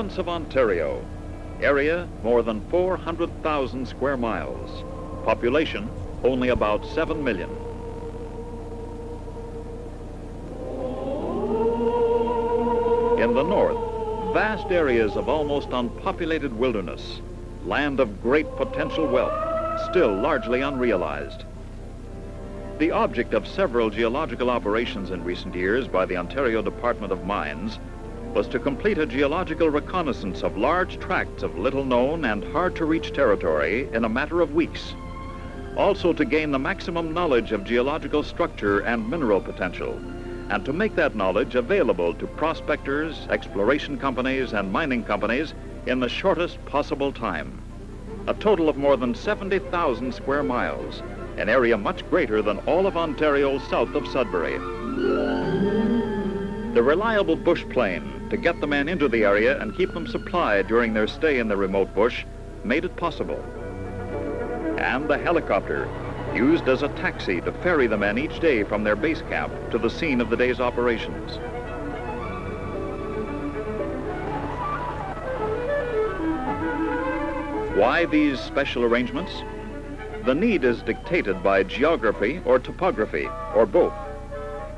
province of Ontario. Area more than 400,000 square miles. Population only about 7 million. In the north, vast areas of almost unpopulated wilderness, land of great potential wealth, still largely unrealized. The object of several geological operations in recent years by the Ontario Department of Mines was to complete a geological reconnaissance of large tracts of little known and hard to reach territory in a matter of weeks. Also to gain the maximum knowledge of geological structure and mineral potential and to make that knowledge available to prospectors, exploration companies, and mining companies in the shortest possible time. A total of more than 70,000 square miles, an area much greater than all of Ontario south of Sudbury. The reliable bush plane to get the men into the area and keep them supplied during their stay in the remote bush made it possible. And the helicopter used as a taxi to ferry the men each day from their base camp to the scene of the day's operations. Why these special arrangements? The need is dictated by geography or topography, or both.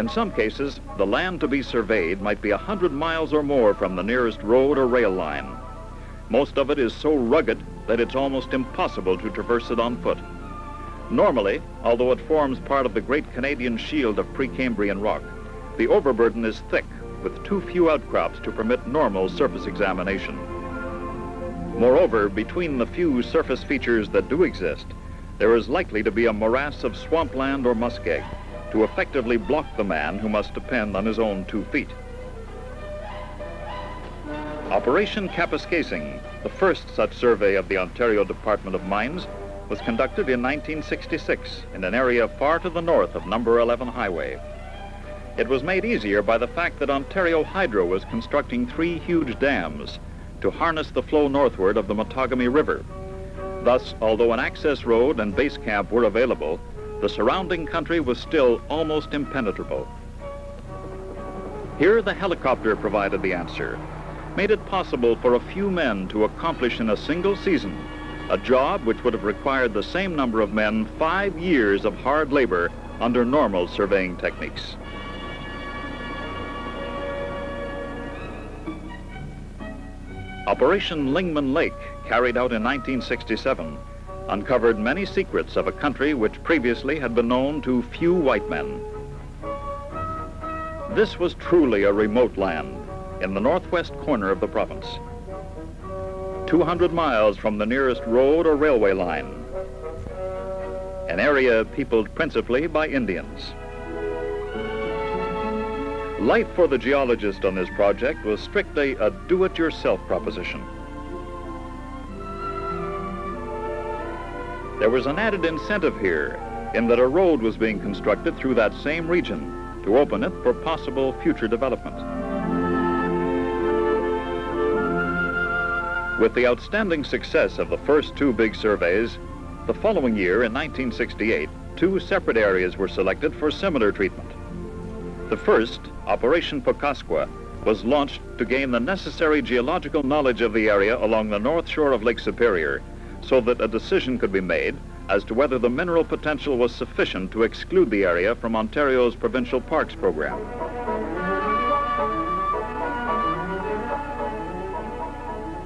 In some cases, the land to be surveyed might be a 100 miles or more from the nearest road or rail line. Most of it is so rugged that it's almost impossible to traverse it on foot. Normally, although it forms part of the Great Canadian Shield of Precambrian rock, the overburden is thick with too few outcrops to permit normal surface examination. Moreover, between the few surface features that do exist, there is likely to be a morass of swampland or muskeg to effectively block the man who must depend on his own two feet. Operation Kapuskasing, the first such survey of the Ontario Department of Mines, was conducted in 1966 in an area far to the north of number 11 highway. It was made easier by the fact that Ontario Hydro was constructing three huge dams to harness the flow northward of the Mattagami River. Thus, although an access road and base camp were available, the surrounding country was still almost impenetrable. Here, the helicopter provided the answer, made it possible for a few men to accomplish in a single season a job which would have required the same number of men five years of hard labor under normal surveying techniques. Operation Lingman Lake, carried out in 1967, uncovered many secrets of a country which previously had been known to few white men. This was truly a remote land in the northwest corner of the province. 200 miles from the nearest road or railway line. An area peopled principally by Indians. Life for the geologist on this project was strictly a do-it-yourself proposition. There was an added incentive here in that a road was being constructed through that same region to open it for possible future development. With the outstanding success of the first two big surveys, the following year in 1968, two separate areas were selected for similar treatment. The first, Operation Pukaskwa, was launched to gain the necessary geological knowledge of the area along the north shore of Lake Superior so that a decision could be made as to whether the mineral potential was sufficient to exclude the area from Ontario's provincial parks program.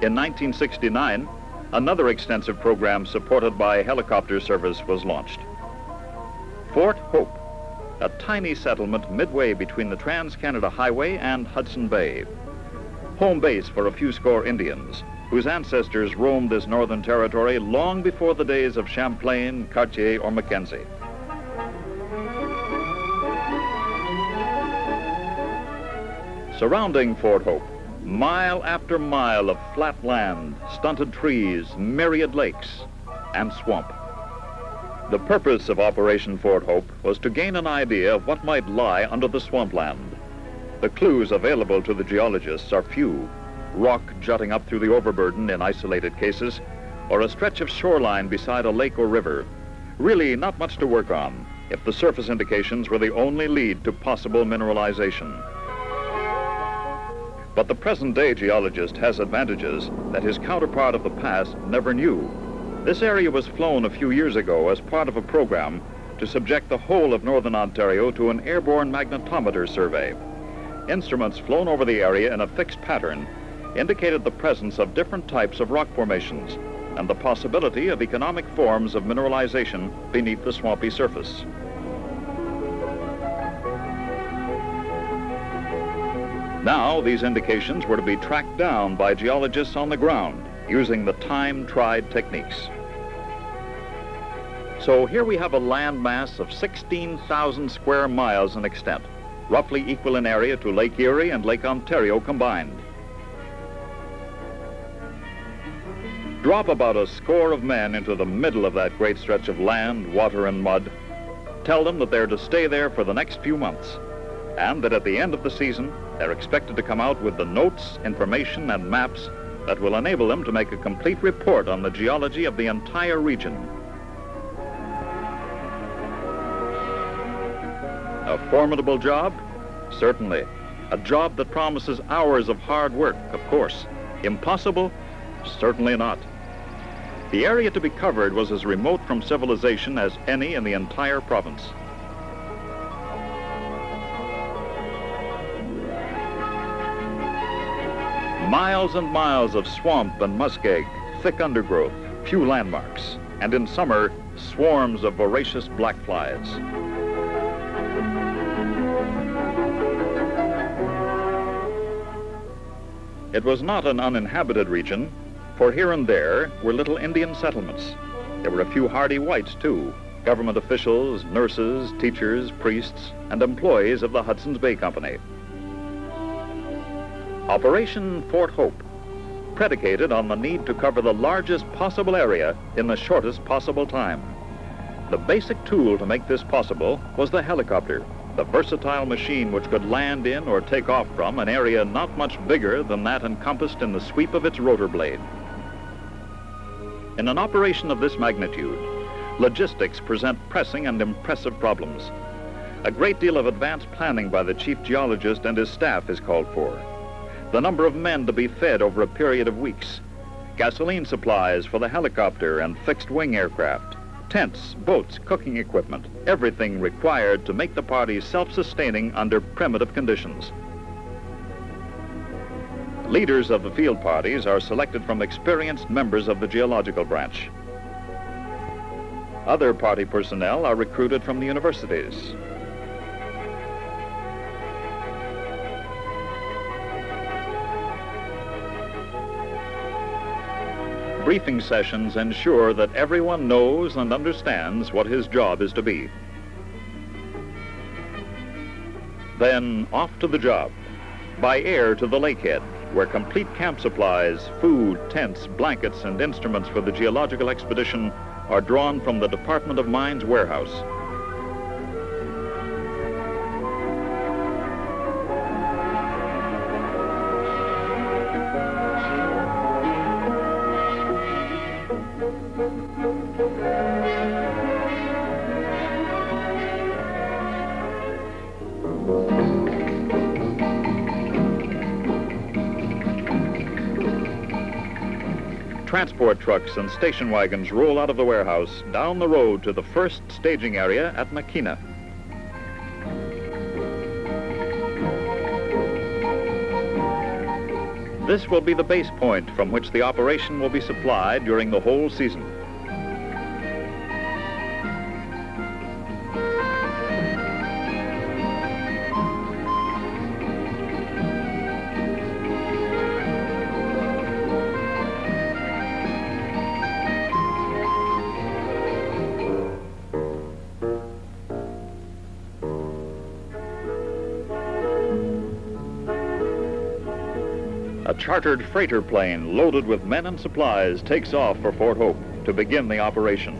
In 1969, another extensive program supported by helicopter service was launched. Fort Hope, a tiny settlement midway between the Trans-Canada Highway and Hudson Bay. Home base for a few score Indians, whose ancestors roamed this northern territory long before the days of Champlain, Cartier, or Mackenzie. Surrounding Fort Hope Mile after mile of flat land, stunted trees, myriad lakes, and swamp. The purpose of Operation Fort Hope was to gain an idea of what might lie under the swampland. The clues available to the geologists are few. Rock jutting up through the overburden in isolated cases, or a stretch of shoreline beside a lake or river. Really not much to work on if the surface indications were the only lead to possible mineralization. But the present-day geologist has advantages that his counterpart of the past never knew. This area was flown a few years ago as part of a program to subject the whole of northern Ontario to an airborne magnetometer survey. Instruments flown over the area in a fixed pattern indicated the presence of different types of rock formations and the possibility of economic forms of mineralization beneath the swampy surface. Now, these indications were to be tracked down by geologists on the ground using the time-tried techniques. So here we have a landmass of 16,000 square miles in extent, roughly equal in area to Lake Erie and Lake Ontario combined. Drop about a score of men into the middle of that great stretch of land, water, and mud. Tell them that they're to stay there for the next few months, and that at the end of the season, they're expected to come out with the notes, information, and maps that will enable them to make a complete report on the geology of the entire region. A formidable job? Certainly. A job that promises hours of hard work, of course. Impossible? Certainly not. The area to be covered was as remote from civilization as any in the entire province. Miles and miles of swamp and muskeg, thick undergrowth, few landmarks, and in summer, swarms of voracious black flies. It was not an uninhabited region, for here and there were little Indian settlements. There were a few hardy whites, too, government officials, nurses, teachers, priests, and employees of the Hudson's Bay Company. Operation Fort Hope, predicated on the need to cover the largest possible area in the shortest possible time. The basic tool to make this possible was the helicopter, the versatile machine which could land in or take off from an area not much bigger than that encompassed in the sweep of its rotor blade. In an operation of this magnitude, logistics present pressing and impressive problems. A great deal of advanced planning by the chief geologist and his staff is called for. The number of men to be fed over a period of weeks, gasoline supplies for the helicopter and fixed wing aircraft, tents, boats, cooking equipment, everything required to make the party self-sustaining under primitive conditions. Leaders of the field parties are selected from experienced members of the geological branch. Other party personnel are recruited from the universities. Briefing sessions ensure that everyone knows and understands what his job is to be. Then off to the job, by air to the lakehead where complete camp supplies, food, tents, blankets, and instruments for the geological expedition are drawn from the Department of Mines warehouse. Transport trucks and station wagons roll out of the warehouse down the road to the first staging area at Nakina. This will be the base point from which the operation will be supplied during the whole season. Chartered freighter plane loaded with men and supplies takes off for Fort Hope to begin the operation.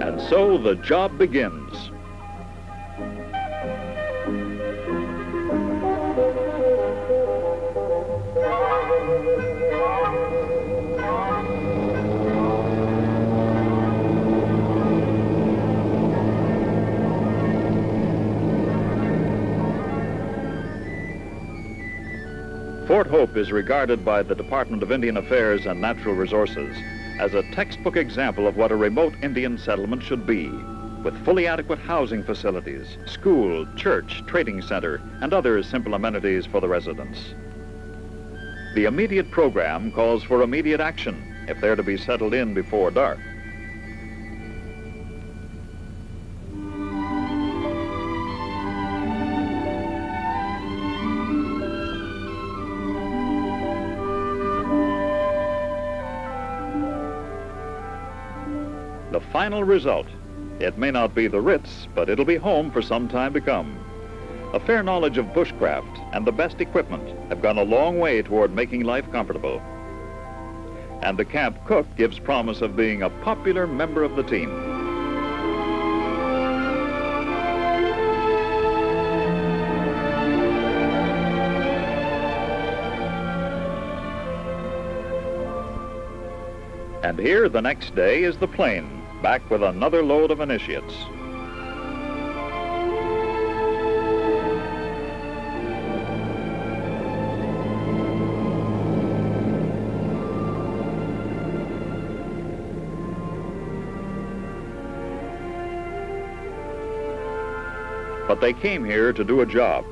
And so the job begins. Hope is regarded by the Department of Indian Affairs and Natural Resources as a textbook example of what a remote Indian settlement should be, with fully adequate housing facilities, school, church, trading center, and other simple amenities for the residents. The immediate program calls for immediate action if they're to be settled in before dark. Final result. It may not be the Ritz, but it'll be home for some time to come. A fair knowledge of bushcraft and the best equipment have gone a long way toward making life comfortable. And the camp cook gives promise of being a popular member of the team. And here the next day is the plane, back with another load of initiates. But they came here to do a job,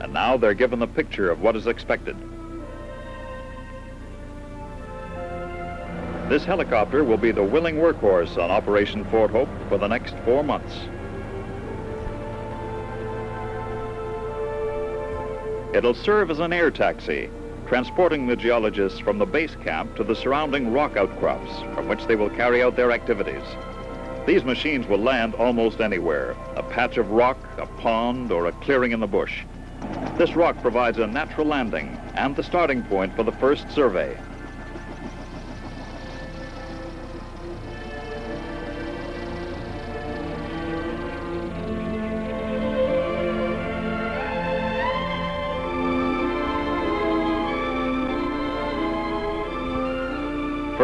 and now they're given the picture of what is expected. This helicopter will be the willing workhorse on Operation Fort Hope for the next four months. It'll serve as an air taxi, transporting the geologists from the base camp to the surrounding rock outcrops from which they will carry out their activities. These machines will land almost anywhere, a patch of rock, a pond, or a clearing in the bush. This rock provides a natural landing and the starting point for the first survey.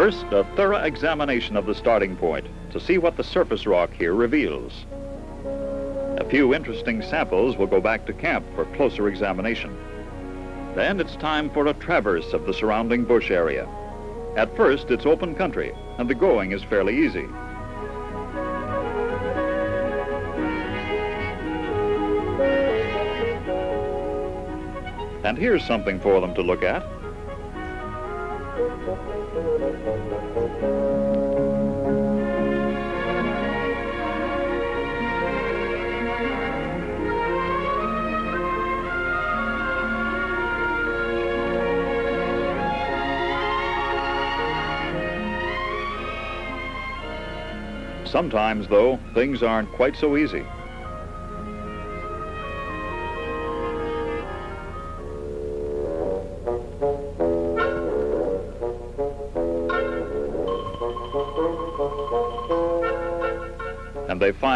First, a thorough examination of the starting point to see what the surface rock here reveals. A few interesting samples will go back to camp for closer examination. Then it's time for a traverse of the surrounding bush area. At first, it's open country, and the going is fairly easy. And here's something for them to look at. Sometimes, though, things aren't quite so easy.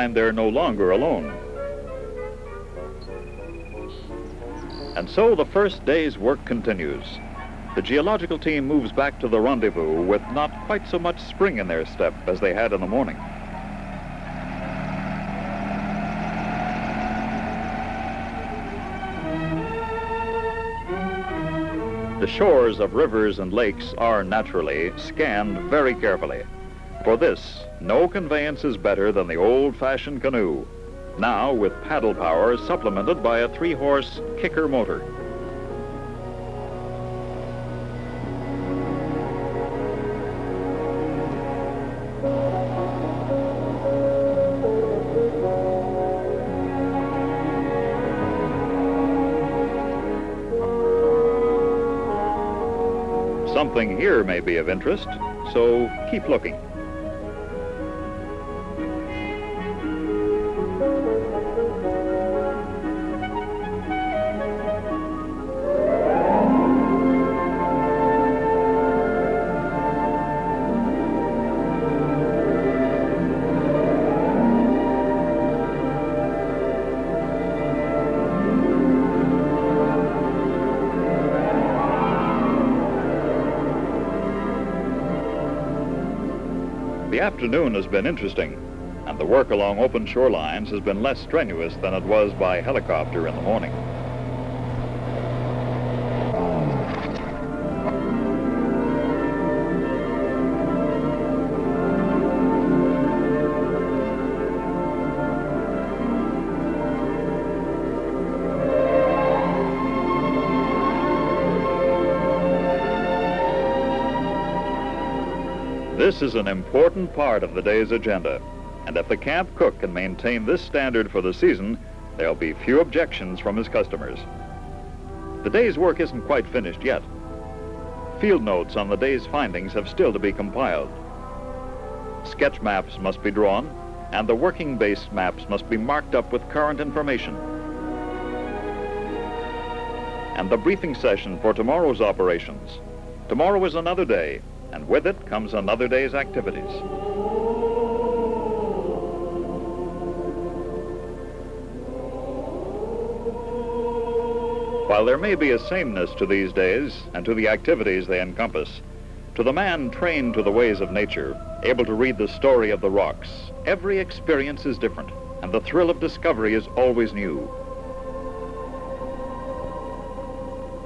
Find they're no longer alone. And so the first day's work continues. The geological team moves back to the rendezvous with not quite so much spring in their step as they had in the morning. The shores of rivers and lakes are naturally scanned very carefully. For this, no conveyance is better than the old-fashioned canoe, now with paddle power supplemented by a three-horse kicker motor. Something here may be of interest, so keep looking. Afternoon has been interesting, and the work along open shorelines has been less strenuous than it was by helicopter in the morning. This is an important part of the day's agenda, and if the camp cook can maintain this standard for the season, there'll be few objections from his customers. The day's work isn't quite finished yet. Field notes on the day's findings have still to be compiled. Sketch maps must be drawn, and the working base maps must be marked up with current information. And the briefing session for tomorrow's operations. Tomorrow is another day, and with it comes another day's activities. While there may be a sameness to these days and to the activities they encompass, to the man trained to the ways of nature, able to read the story of the rocks, every experience is different, and the thrill of discovery is always new.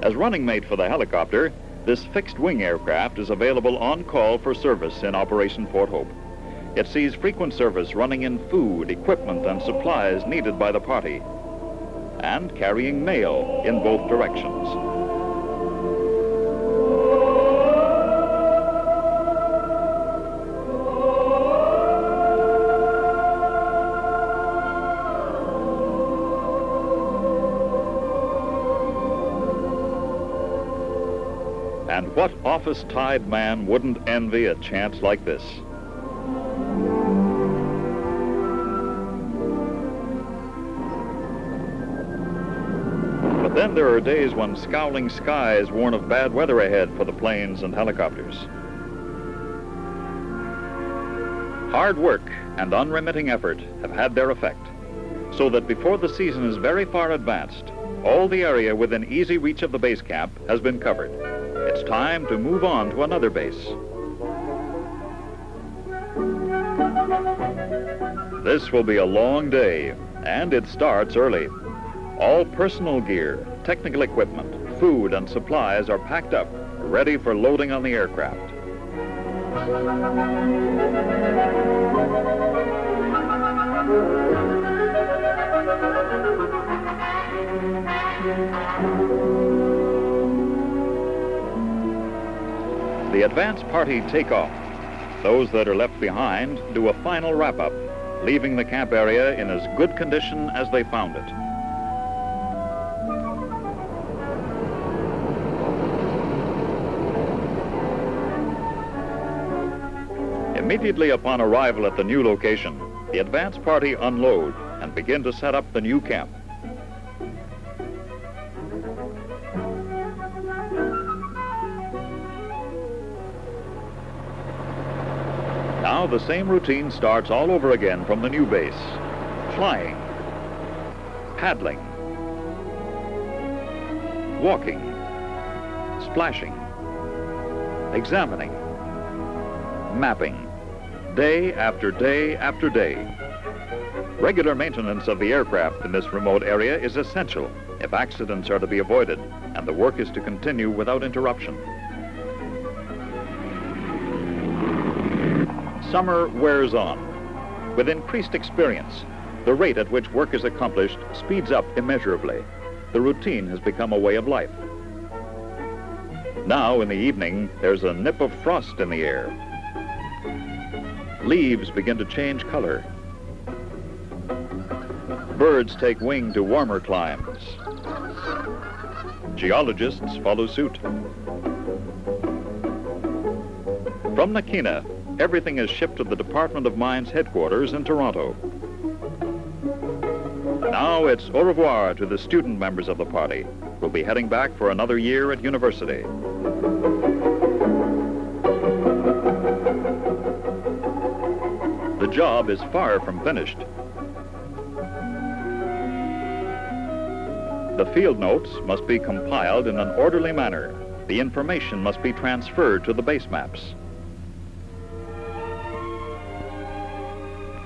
As running mate for the helicopter, this fixed-wing aircraft is available on call for service in Operation Fort Hope. It sees frequent service running in food, equipment, and supplies needed by the party, and carrying mail in both directions. What office-tied man wouldn't envy a chance like this? But then there are days when scowling skies warn of bad weather ahead for the planes and helicopters. Hard work and unremitting effort have had their effect, so that before the season is very far advanced, all the area within easy reach of the base camp has been covered. Time to move on to another base. This will be a long day, and it starts early. All personal gear, technical equipment, food, and supplies are packed up, ready for loading on the aircraft. The advance party take off. Those that are left behind do a final wrap-up, leaving the camp area in as good condition as they found it. Immediately upon arrival at the new location, the advance party unload and begin to set up the new camp. The same routine starts all over again from the new base. Flying, paddling, walking, splashing, examining, mapping, day after day after day. Regular maintenance of the aircraft in this remote area is essential if accidents are to be avoided and the work is to continue without interruption. Summer wears on. With increased experience, the rate at which work is accomplished speeds up immeasurably. The routine has become a way of life. Now, in the evening, there's a nip of frost in the air. Leaves begin to change color. Birds take wing to warmer climes. Geologists follow suit. From Nakina, everything is shipped to the Department of Mines headquarters in Toronto. Now it's au revoir to the student members of the party. We'll be heading back for another year at university. The job is far from finished. The field notes must be compiled in an orderly manner. The information must be transferred to the base maps.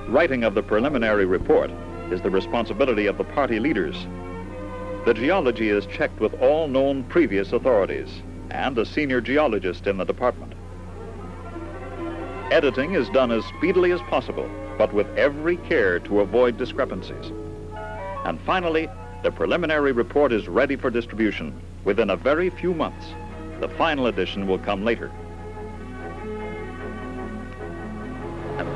Writing of the preliminary report is the responsibility of the party leaders. The geology is checked with all known previous authorities and a senior geologist in the department. Editing is done as speedily as possible, but with every care to avoid discrepancies. And finally, the preliminary report is ready for distribution within a very few months. The final edition will come later.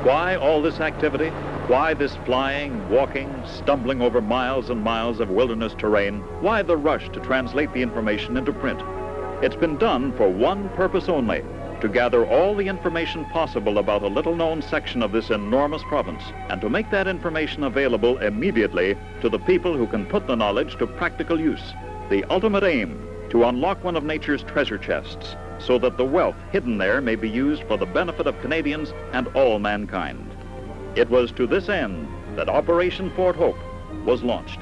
Why all this activity? Why this flying, walking, stumbling over miles and miles of wilderness terrain? Why the rush to translate the information into print? It's been done for one purpose only, to gather all the information possible about a little-known section of this enormous province, and to make that information available immediately to the people who can put the knowledge to practical use. The ultimate aim, to unlock one of nature's treasure chests, so that the wealth hidden there may be used for the benefit of Canadians and all mankind. It was to this end that Operation Fort Hope was launched.